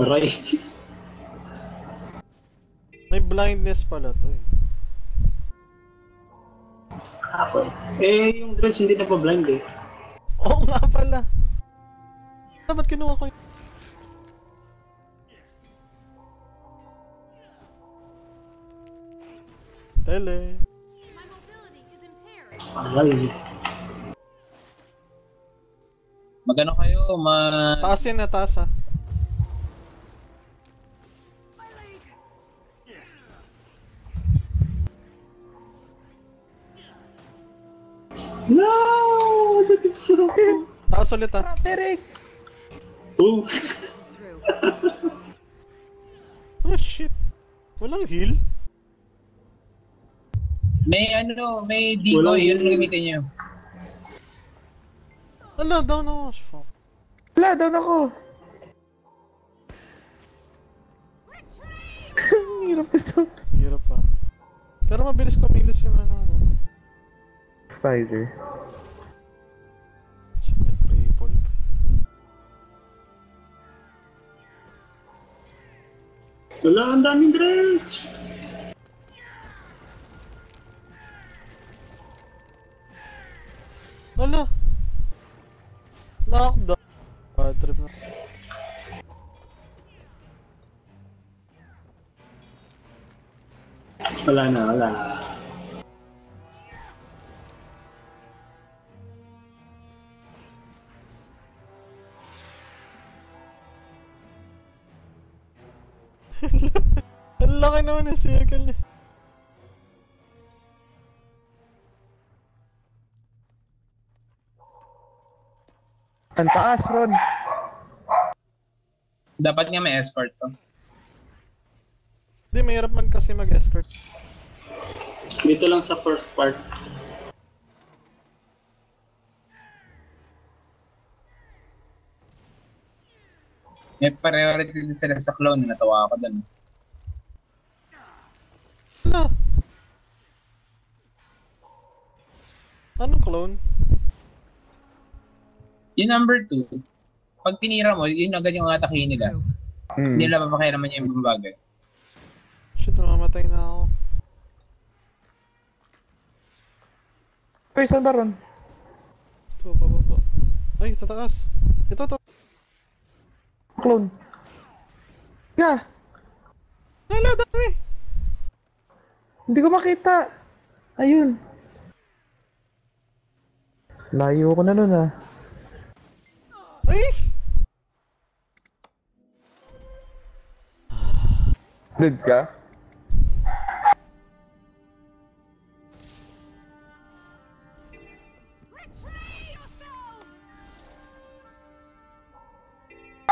Aray. May blindness pala to eh. Ako. Eh, yung dress hindi na pa blind eh. Oo nga pala. Dapat kinuha ko yun. Tele. My mobility is impaired. Aray. Magano kayo, ma... Taas yan na, taas ah. No! Taas ulit ah. Derek! Oh. Oh shit. Walang heal? May ano, may decoy, yun ang gamitin nyo. Ala, down ako. Fuck. Wala, down ako. Ang hirap nito. Hirap pa. Pero mabilis kumilos yung ano. ano. Spider. May cripple pa. Wala, ang daming dress. Knockdown. Bad trip na. Wala na, wala. Ang laki naman ng circle niya. Ang taas, Ron. Dapat nga may escort to. Hindi, mahirap man kasi mag-escort. Dito lang sa first part. May priority din sila sa clone, natawa ako dun. Ala! Anong clone? Yung number 2, pag tinira mo, yun agad yung atakihin nila. Hmm. Hindi nila papakailaman niya yung ibang bagay. Shit, mamamatay na ako. Uy, saan ba, Ron? Ito, bababa. Ay, sa taas. Ito, to. Clone. Yeah, Ala, dami! hindi ko makita. Ayun. Layo ko na nun ah. Dead ka?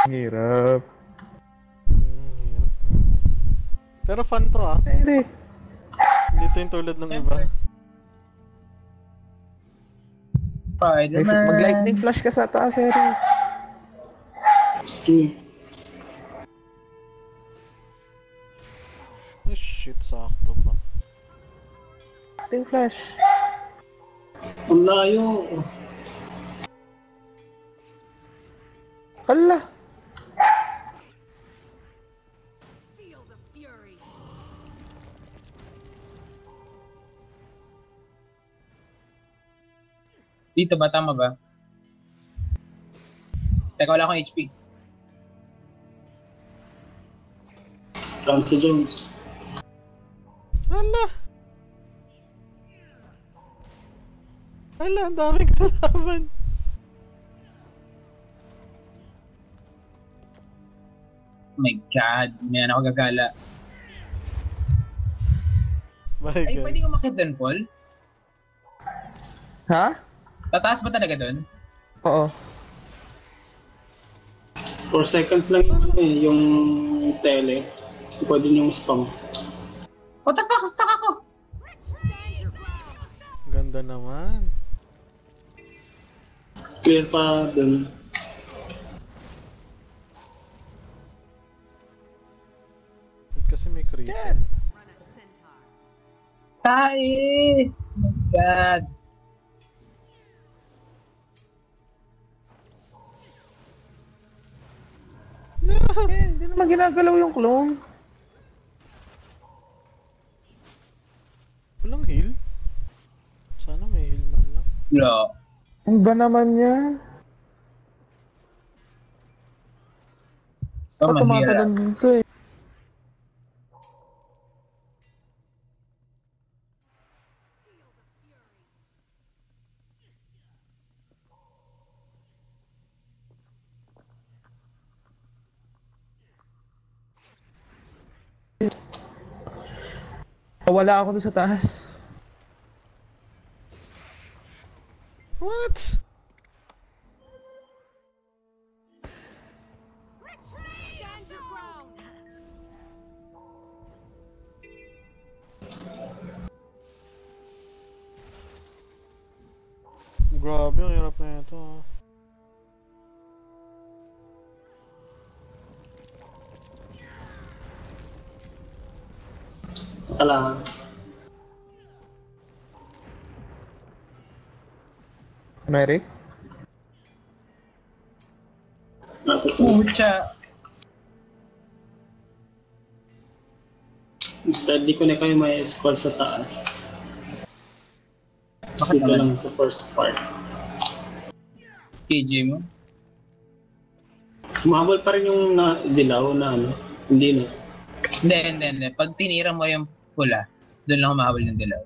Ang Hirap. Hirap. Pero fun to ah. Ere. Hindi to yung tulad ng iba. May Spider-Man. mag-lightning flash ka sa taas, Ere. Hmm. Sakto pa. Lightning flash. Ang layo. Hala! Feel the fury. Dito ba? Tama ba? Teka, wala akong HP. Ramsey Jones. Hala, ang daming kalaban. Oh my god, na ako gagala. Bye, Ay, guys. pwede ko makit dun, Paul? Ha? Tataas ba talaga dun? Oo. 4 seconds lang yung eh, yung tele. Pwede niyong spam. What the fuck? Stuck ako! Ganda naman. Grandfather. Ba't kasi may creative? Hi! Oh my God! eh, hindi naman ginagalaw yung clone. Walang heal? Sana may heal man lang. No. Ang ba naman yan? So, Ba't tumatalon to eh? Wala ako doon sa taas. Eric? Tapos, Pucha. instead, di ko na kayo may score sa taas. Bakit Dito lang sa first part. KJ mo? Humabol pa rin yung na, dilaw na ano. Hindi na. Hindi, hindi, hindi. Pag tinira mo yung pula, doon lang humahabol ng dilaw.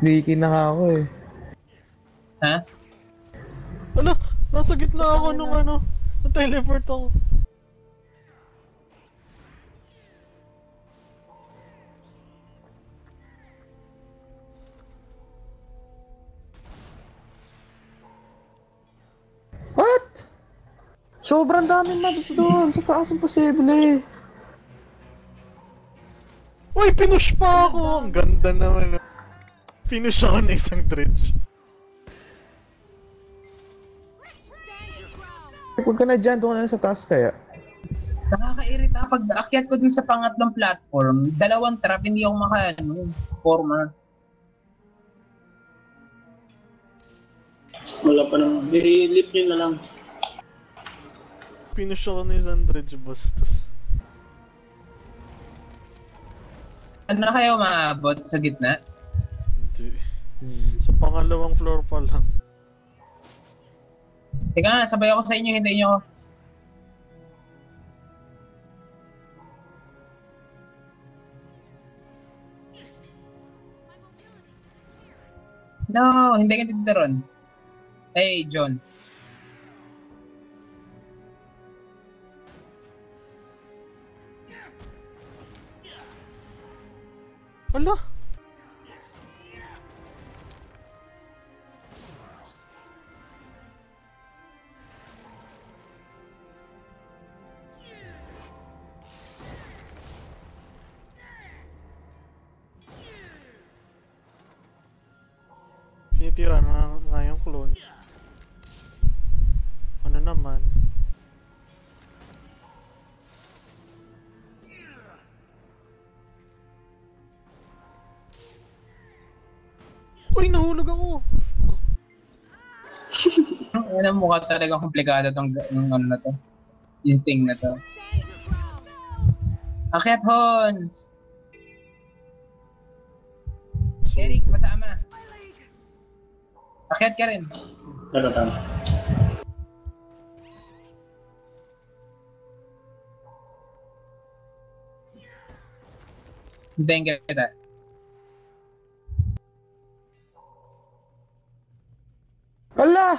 Leaky na nga ako eh. Ha? Ala, nasa gitna ako nung ano. Na-teleport ako. What? Sobrang daming mobs doon. Sa taas imposible. Uy, pinush pa ako! Ang ganda naman. Pinush ako ng isang dredge. Huwag ka na dyan. Doon na sa taas kaya. Nakakairita pag akyat ko dun sa pangatlong platform, dalawang trap, hindi ako maka, ano, forma. Wala pa naman. I-lip nyo na lang. Pinush ako ng isang dredge bastos. Ano na kayo maabot sa gitna? Hindi. Sa pangalawang floor pa lang. Teka nga, sabay ako sa inyo, hindi nyo. No, hindi ka dito ron. Hey, Jones. Ala! Uy, nahulog ako! Ano mukha talaga komplikado tong yung ano na to. Yung thing na to. Akyat Hons! So, Eric, masama. Akyat ka rin. Tara, tama. Hintayin kita. Hala!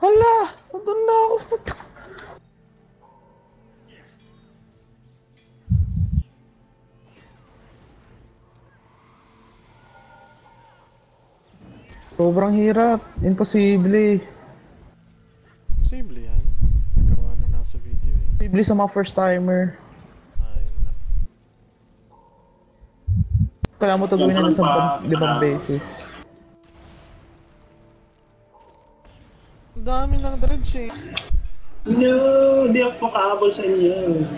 Hala! Nandun na ako. Sobrang hirap. Imposible. Posible yan. Nagawa na nasa video eh. Imposible sa mga first timer. Ayun na. Kailangan mo ito gawin ng pa- limang ah. beses. Good shape. Eh. No, hindi ako makahabol sa inyo.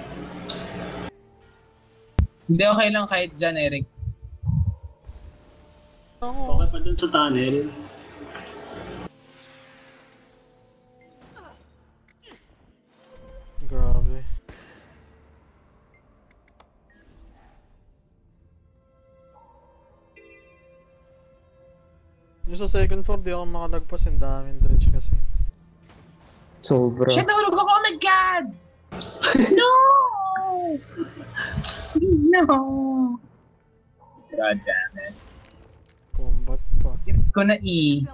Hindi, okay lang kahit dyan, Eric. Okay pa dun sa tunnel. Grabe. Yung sa second floor, di ako makalagpas. Ang daming dredge kasi. Sobra. Shit, nahulog ako! Oh my God! No! no! God damn it. Combat pa. It's gonna E.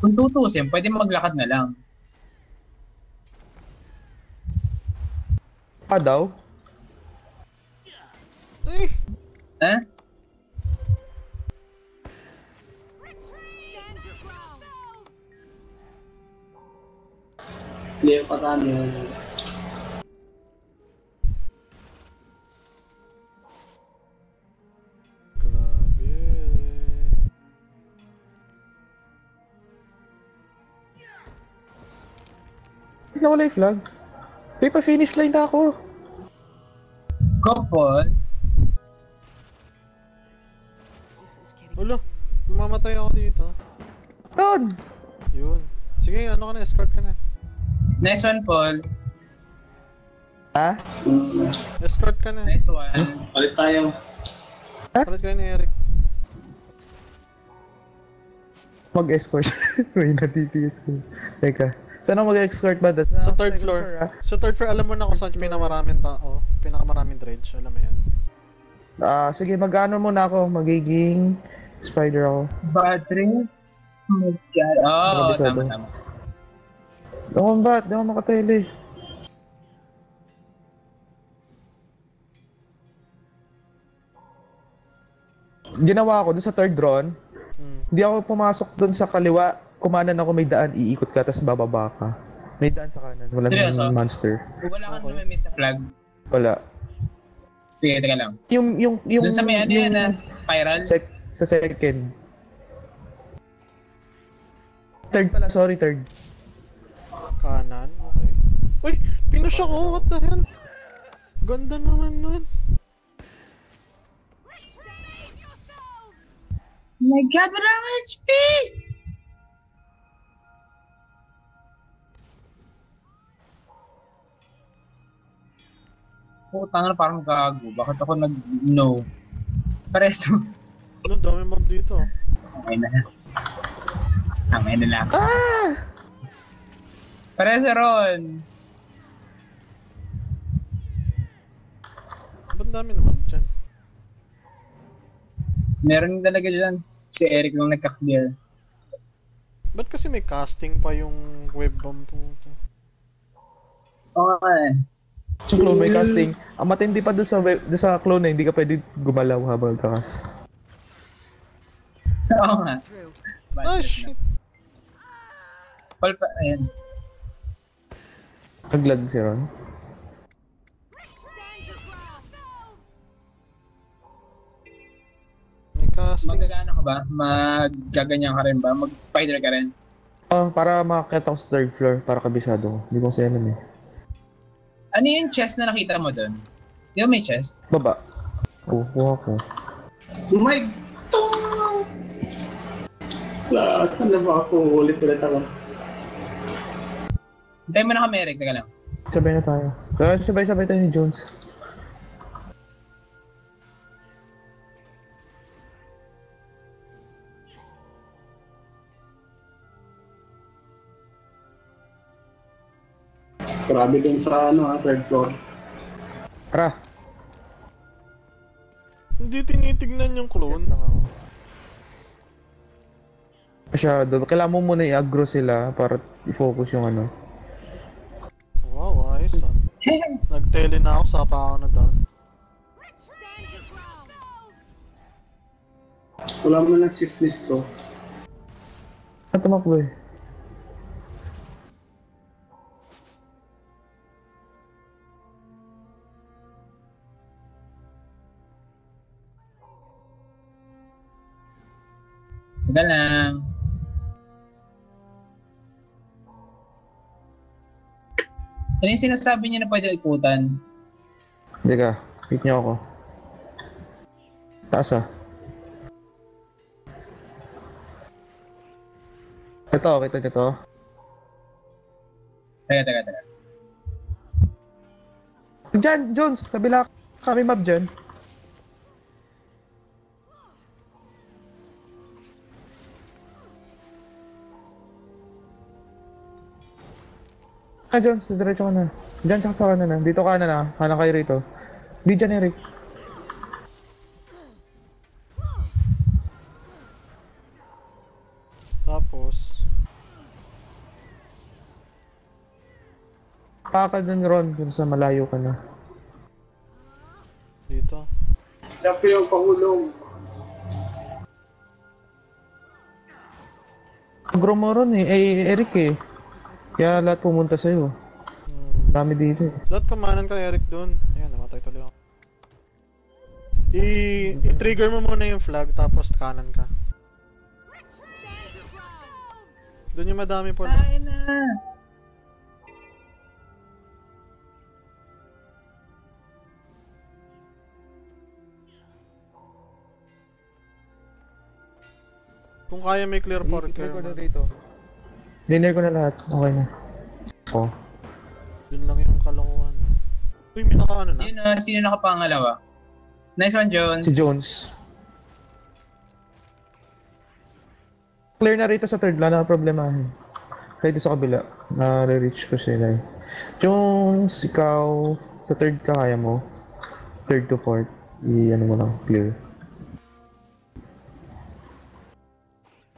Kung tutusin, pwede maglakad na lang. Pa daw? Eh? Ground. Hindi pa kami. Nawala yung flag. May pa-finish line na ako. Paul. Ulo, mamatay ako dito. Doon! Yun. Sige, ano ka na, escort ka na. Nice one, Paul. Ha? Mm, Escort ka na. Nice one. palit tayo. Palit ka ni Eric. Mag-escort. May na-TPS ko. Teka. Saan ako mag-escort ba? Das- Sa third second floor. ah. Sa third floor, alam mo na kung saan pinakamaraming tao. Pinakamaraming dredge, alam mo yan. Ah, sige, mag-ano muna ako. Magiging spider ako. Bad trip. Oh my God. Oh, Kabisado. tama, tama. Di ako bat, di ako makatele. Ginawa ko dun sa third drone, Hmm. hindi ako pumasok dun sa kaliwa. Kumanan ako may daan, iikot ka, tapos bababa ka. May daan sa kanan, walang Seryoso? monster. Wala kang Okay. namimiss sa flag, Wala. sige, teka lang. Yung, yung, yung, Doon sa may ano yung- yan, ah, spiral. Sec, sa second. Third pala, sorry, third. Kanan, okay. Uy! Pinush ako! What the hell? Ganda naman nun. Oh my God, wala akong HP! Putang na parang gago. Bakit ako nag-no? Pareso. Ano, dami mob dito. Okay na. Okay na lang. Ah! Pareso ron. Ba't dami na mob dyan? Meron talaga dyan. Si Eric lang nagka-clear. Ba't kasi may casting pa yung web bomb po? Okay. Sa clone may casting. Ang matindi pa doon sa web, doon sa clone na hindi ka pwede gumalaw habang nagkakas. Oo nga. Na. shit! Paul pa, ayan. Naglag si Ron. Casting. Magagano ka ba? Maggaganyan ka rin ba? Mag-spider ka rin? Oh, para makakita ko sa third floor, para kabisado ko. Hindi ko kasi alam eh. Ano yung chest na nakita mo doon? Di ba may chest? Baba. Oh, kuha ko. Oh my God! Wala, saan na ba ako? Ulit-ulit ako. Hintayin mo na kami, Eric. Teka lang. Sabay na tayo. Sabay-sabay tayo ni Jones. Grabe din sa ano ha, third floor. Tara. Hindi tinitignan yung clone. Masyado. Kailangan mo muna i-aggro sila para i-focus yung ano. Wow, ayos ah. Nag-tele na ako, sapa ako na doon. Wala mo na swiftness to. At tumakbo eh. Tagal lang. Ano yung sinasabi niya na pwede ikutan? Hindi ka. Hit niyo ako. Taas ah. Ito, kita niyo to. Teka, teka, teka. Diyan, Jones, kabila kami map dyan. Ah, Jones, diretso ka na. Diyan, tsaka sa kanan na. Dito ka na na. Hanang kayo rito. Di dyan, Eric. Tapos, Paka dun, Ron, dun sa malayo ka na. dito. Po yung pahulong. Agro mo ron eh. Eh, Eric eh. Kaya lahat pumunta sa'yo. Dami dito eh. Dapat kamanan ka Eric doon. Ayan, namatay tuloy ako. I, i-trigger mo muna yung flag, tapos kanan ka. Doon yung madami po. Kain na! Kung kaya may clear port kayo. ko na rito. Dinner ko na lahat. Okay na. Oh. Doon lang yung kalokohan. Uy, may naka ano na? Yun na, sino nakapangalawa? Nice one, Jones. Si Jones. Clear na rito sa third, wala na problemahin. Kahit sa kabila, na-reach ko sila eh. Jones, ikaw, sa third ka kaya mo. Third to fourth, i-ano mo lang, clear.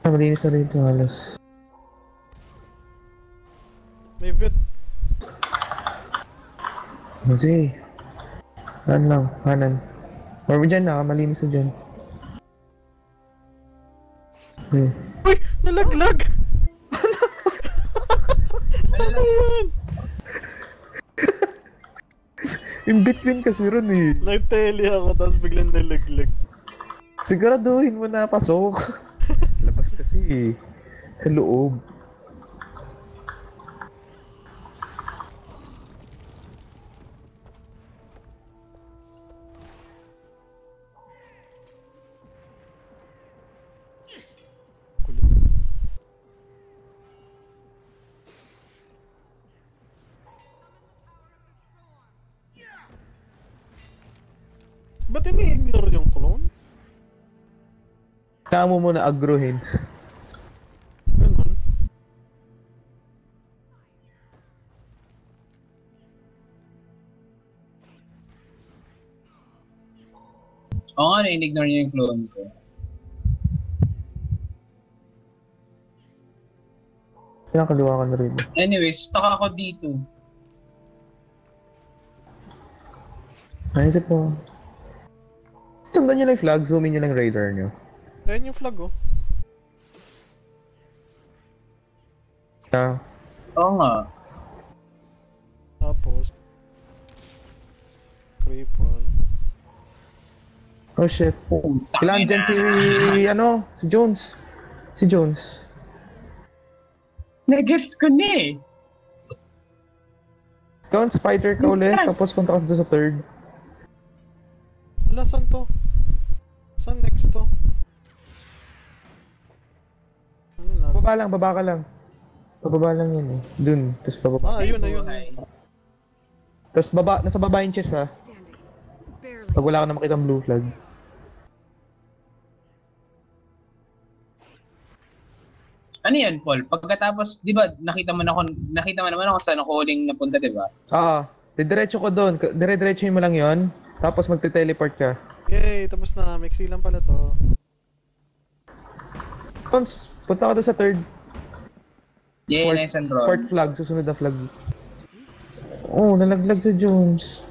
Ah, malinis na rito halos. May bit. Jose. Saan lang, kanan. Or dyan na, malinis na dyan. Okay. Uy! Nalaglag! ano yun? In between kasi ron eh. Nag-tele ako, tapos biglang nalaglag. Siguraduhin mo na pasok. Labas kasi eh. Sa loob. Ba't ini-ignore yung clone? Kaya mo muna agrohin. Ganun. Oo nga, na-ignore niya yung clone ko. Pinakaliwa ka na rin. Anyways, stuck ako dito. Naisip mo. Sundan nyo lang yung flag, zoomin nyo lang yung radar nyo. Ayan yung flag, oh. Na, Oo nga. Tapos... Cripple. oh shit. Puta Kailangan dyan si, ano, si Jones. Si Jones. Nagets ko na eh. Jones, spider ka ulit, tapos punta ka sa third. Wala, saan to? Saan next to? Ano na? Bababa lang, baba ka lang. Bababa lang yun eh. Dun, tapos bababa. Ah, ayun, ayun. Buhay. Tapos baba, nasa baba yung chest ha. Pag wala ka na makita blue flag. Ano yan, Paul? Pagkatapos, di ba, nakita mo na ako, nakita mo naman ako saan ako huling napunta, di ba? Ah, didiretso ko doon. Dire-diretso mo lang yon. Tapos magte-teleport ka. Yay, tapos na. Mixi lang pala to. Jones, punta ka doon sa third. Yay, Fourth- nice and Ron. Fourth flag, susunod na flag. Oh, nalaglag sa Jones.